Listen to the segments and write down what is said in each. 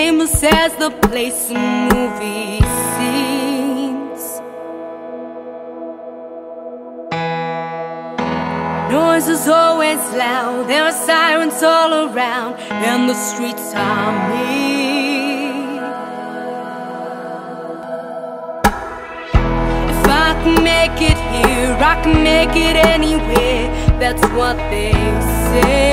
famous as the place in movie scenes. Noise is always loud, there are sirens all around, and the streets are mean. If I can make it here, I can make it anywhere. That's what they say.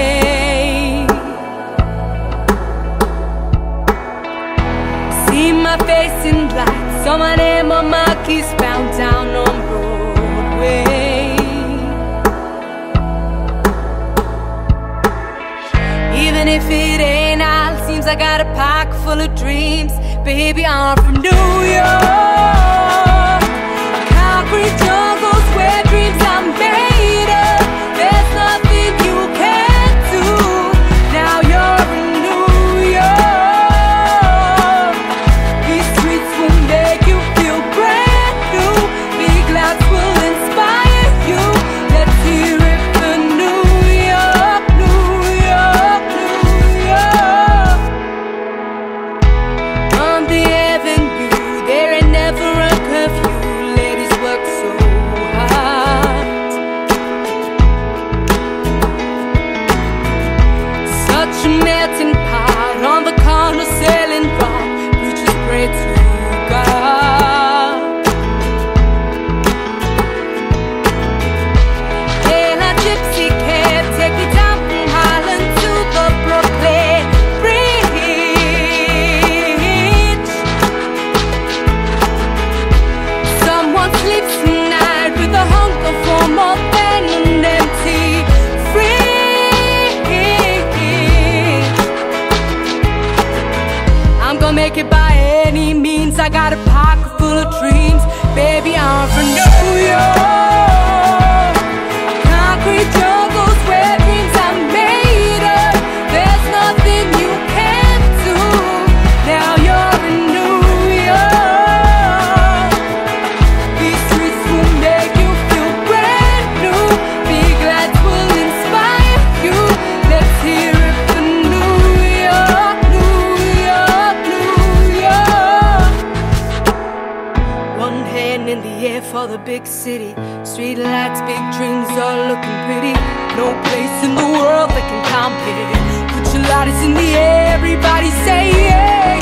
In lights, saw my name on my keys, found down on Broadway. Even if it ain't all, seems I got a pocket full of dreams. Baby, I'm from New York. It by any means. I got a pocket full of dreams. Big city. Street lights, big dreams, all looking pretty. No place in the world that can compare. Put your lighters in the air, everybody say yeah.